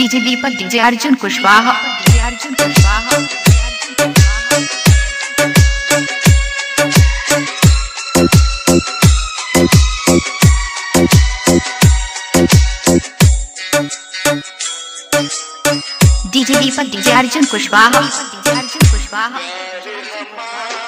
DJ Deepak DJ Arjun Kushwaha Arjun Kushwaha DJ Deepak DJ Arjun Kushwaha Arjun Kushwaha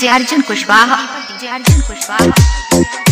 DJ Arjun Kushwaha. Arjun Kushwaha.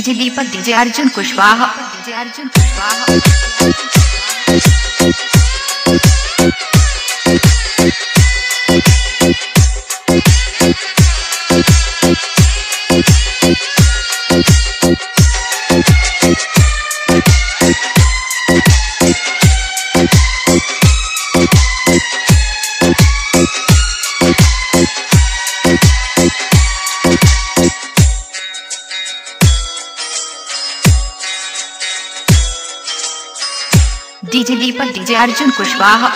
DJ Deepak DJ Arjun Kushwaha DJ Arjun Kushwaha DJ Deepak DJ Arjun Kushwaha.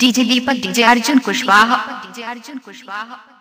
DJ Deepak DJ Arjun Kushwaha. DJ Arjun Kushwaha